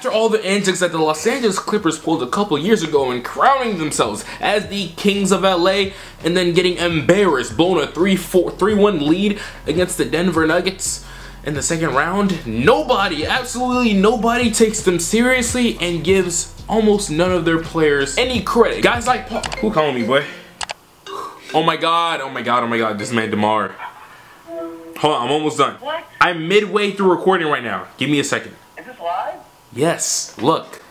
After all the antics that the Los Angeles Clippers pulled a couple years ago and crowning themselves as the Kings of LA and then getting embarrassed, blowing a 3-1 lead against the Denver Nuggets in the second round, nobody, absolutely nobody takes them seriously and gives almost none of their players any credit. Guys like Paul, who calling me, boy? Oh my god, oh my god, oh my god, this man DeMar. Hold on, I'm almost done. What? I'm midway through recording right now. Give me a second. Is this live? Yes, look.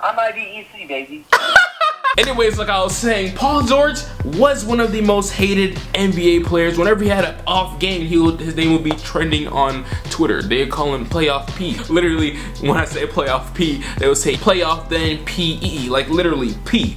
I'm IDEC, baby. Anyways, like I was saying, Paul George was one of the most hated NBA players. Whenever he had an off game, he would, his name would be trending on Twitter. They call him Playoff P. Literally, when I say Playoff P, they would say Playoff then P-E, like literally P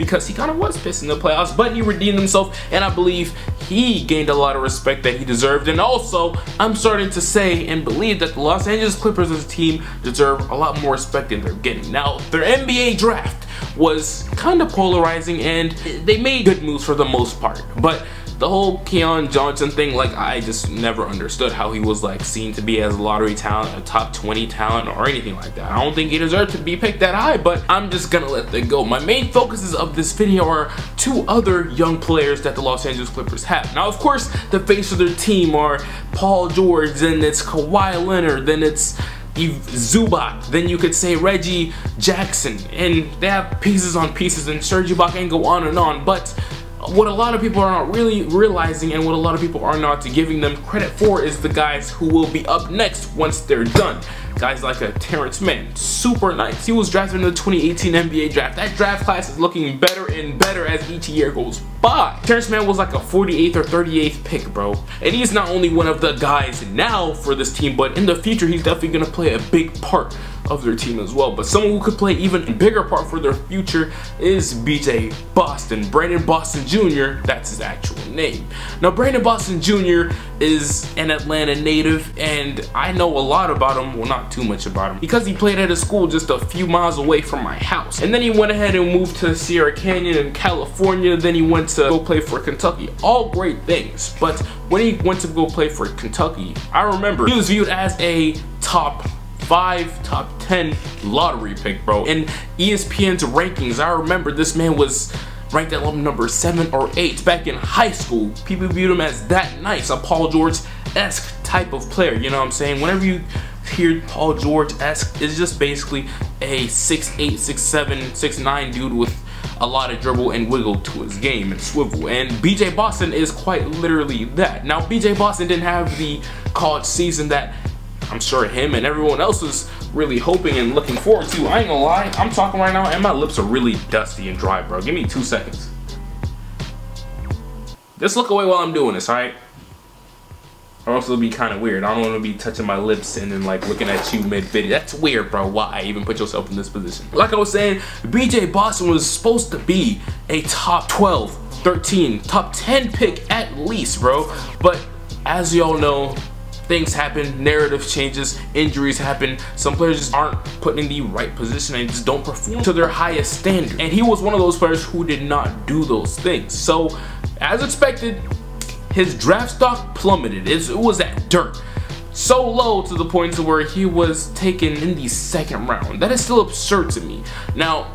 because he kind of was pissed in the playoffs, but he redeemed himself, and I believe he gained a lot of respect that he deserved. And also, I'm starting to say and believe that the Los Angeles Clippers as a team deserve a lot more respect than they're getting. Now, their NBA draft was kind of polarizing, and they made good moves for the most part, but the whole Keon Johnson thing, like I just never understood how he was like seen to be as a lottery talent, a top 20 talent or anything like that. I don't think he deserved to be picked that high, but I'm just gonna let that go. My main focuses of this video are two other young players that the Los Angeles Clippers have. Now, of course, the face of their team are Paul George, then it's Kawhi Leonard, then it's Zubac, then you could say Reggie Jackson, and they have pieces on pieces, and Serge Ibaka can go on and on, but what a lot of people are not really realizing and what a lot of people are not giving them credit for is the guys who will be up next once they're done. Guys like a Terrence Mann, super nice. He was drafted in the 2018 NBA draft. That draft class is looking better and better as each year goes by. Terrence Mann was like a 48th or 38th pick, bro. And he's not only one of the guys now for this team, but in the future, he's definitely gonna play a big part of their team as well. But someone who could play even a bigger part for their future is BJ Boston. Brandon Boston Jr., that's his actual name. Now, Brandon Boston Jr. is an Atlanta native, and I know a lot about him, well, not too much about him, because he played at a school just a few miles away from my house. And then he went ahead and moved to Sierra Canyon in California, then he went to go play for Kentucky. All great things, but when he went to go play for Kentucky, I remember he was viewed as a top five, top 10 lottery pick, bro. In ESPN's rankings, I remember this man was ranked at number seven or eight back in high school. People viewed him as that nice, a Paul George-esque type of player, you know what I'm saying? Whenever you hear Paul George-esque, it's just basically a 6'8", 6'7", 6'9", dude with a lot of dribble and wiggle to his game and swivel. And BJ Boston is quite literally that. Now, BJ Boston didn't have the college season that I'm sure him and everyone else is really hoping and looking forward to. I ain't gonna lie, I'm talking right now and my lips are really dusty and dry, bro. Give me two seconds. Just look away while I'm doing this, alright? Or else it'll be kind of weird. I don't want to be touching my lips and then like looking at you mid-video. That's weird, bro. Why even put yourself in this position? Like I was saying, BJ Boston was supposed to be a top 12, 13, top 10 pick at least, bro. But as y'all know, things happen, narrative changes, injuries happen. Some players just aren't put in the right position and just don't perform to their highest standard. And he was one of those players who did not do those things. So, as expected, his draft stock plummeted. it was at dirt so low to the point to where he was taken in the second round. That is still absurd to me. Now,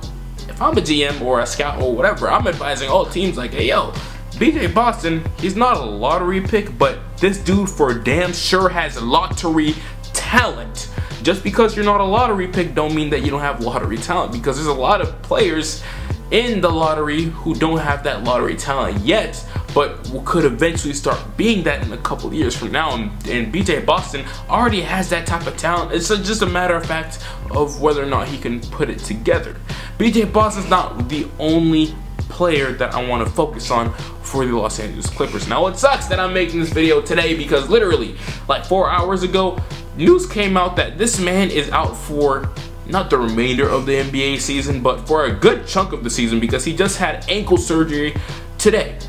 if I'm a GM or a scout or whatever, I'm advising all teams like, hey, yo, BJ Boston, he's not a lottery pick, but this dude for damn sure has lottery talent. Just because you're not a lottery pick don't mean that you don't have lottery talent because there's a lot of players in the lottery who don't have that lottery talent yet but could eventually start being that in a couple years from now. And, and BJ Boston already has that type of talent. It's just a matter of fact of whether or not he can put it together. BJ Boston's not the only player that I want to focus on for the Los Angeles Clippers. Now it sucks that I'm making this video today because literally like four hours ago, news came out that this man is out for not the remainder of the NBA season, but for a good chunk of the season because he just had ankle surgery today.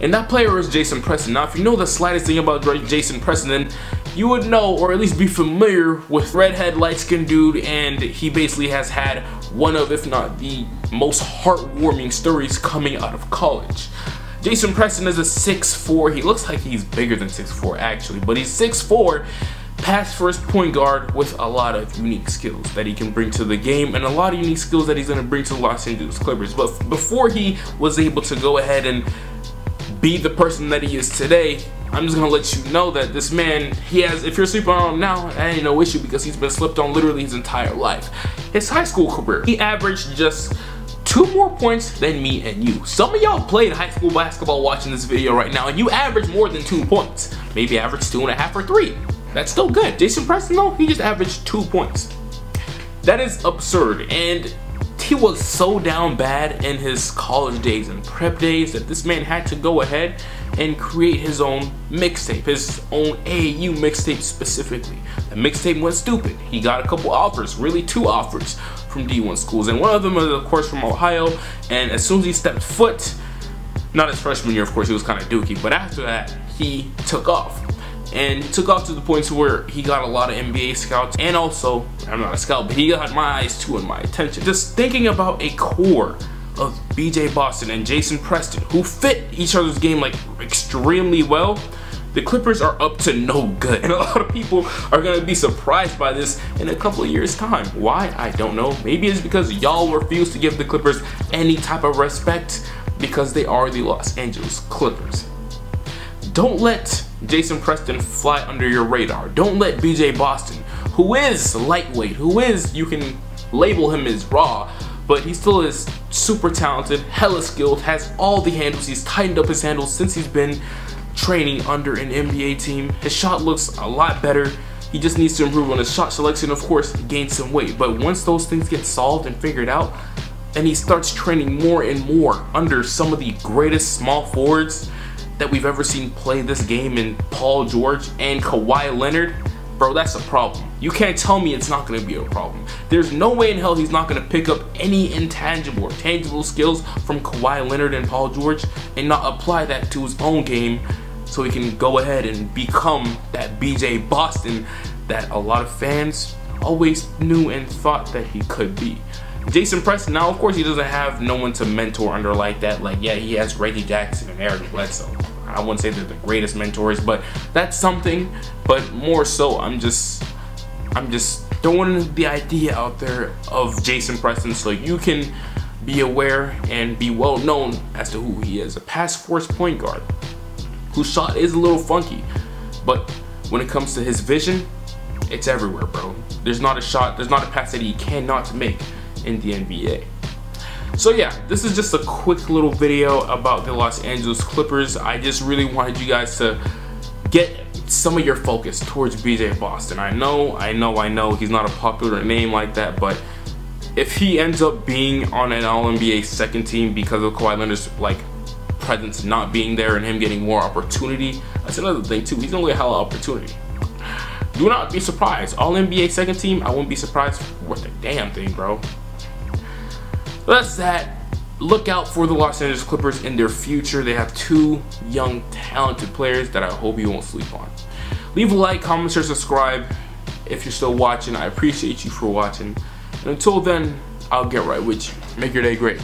And that player is Jason Preston. Now, if you know the slightest thing about Jason Preston, then you would know or at least be familiar with redhead light-skinned dude and he basically has had one of if not the most heartwarming stories coming out of college. Jason Preston is a 6'4", he looks like he's bigger than 6'4", actually, but he's 6'4", pass first point guard with a lot of unique skills that he can bring to the game and a lot of unique skills that he's going to bring to the Los Angeles Clippers. But before he was able to go ahead and be the person that he is today, I'm just gonna let you know that this man, he has, if you're sleeping on him now, that ain't no issue because he's been slept on literally his entire life. His high school career, he averaged just two more points than me and you. Some of y'all played high school basketball watching this video right now and you average more than two points. Maybe average two and a half or three. That's still good. Jason Preston though, he just averaged two points. That is absurd and he was so down bad in his college days and prep days that this man had to go ahead and create his own mixtape, his own AAU mixtape specifically. The mixtape went stupid. He got a couple offers, really two offers from D1 schools, and one of them was of course from Ohio. And as soon as he stepped foot, not his freshman year, of course, he was kind of dookie, but after that, he took off and took off to the point to where he got a lot of NBA scouts and also I'm not a scout but he got my eyes too and my attention just thinking about a core BJ Boston and Jason Preston who fit each other's game like extremely well the Clippers are up to no good. And a lot of people are gonna be surprised by this in a couple of years time. Why? I don't know. Maybe it's because y'all refuse to give the Clippers any type of respect because they are the Los Angeles Clippers. Don't let Jason Preston fly under your radar. Don't let BJ Boston, who is lightweight, who is, you can label him as raw, but he still is super talented, hella skilled, has all the handles. He's tightened up his handles since he's been training under an NBA team. His shot looks a lot better. He just needs to improve on his shot selection, of course, gain some weight. But once those things get solved and figured out, and he starts training more and more under some of the greatest small forwards that we've ever seen play this game in Paul George and Kawhi Leonard, bro, that's a problem. You can't tell me it's not going to be a problem. There's no way in hell he's not going to pick up any intangible or tangible skills from Kawhi Leonard and Paul George and not apply that to his own game so he can go ahead and become that BJ Boston that a lot of fans always knew and thought that he could be. Jason Preston, now of course he doesn't have no one to mentor under like that. Like yeah, he has Reggie Jackson and Eric Bledsoe. I wouldn't say they're the greatest mentors, but that's something. But more so, I'm just, I'm just throwing the idea out there of Jason Preston so you can be aware and be well known as to who he is. A pass force point guard whose shot is a little funky, but when it comes to his vision, it's everywhere, bro. There's not a shot, there's not a pass that he cannot make in the NBA. So yeah, this is just a quick little video about the Los Angeles Clippers. I just really wanted you guys to get some of your focus towards BJ Boston. I know, I know, I know he's not a popular name like that, but if he ends up being on an All-NBA second team because of Kawhi Leonard's like presence not being there and him getting more opportunity, that's another thing too. He's gonna get hella opportunity. Do not be surprised. All-NBA second team, I wouldn't be surprised worth a damn thing, bro that's that. Look out for the Los Angeles Clippers in their future. They have two young, talented players that I hope you won't sleep on. Leave a like, comment, share, subscribe if you're still watching. I appreciate you for watching. And until then, I'll get right with you. Make your day great.